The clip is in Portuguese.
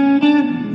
Música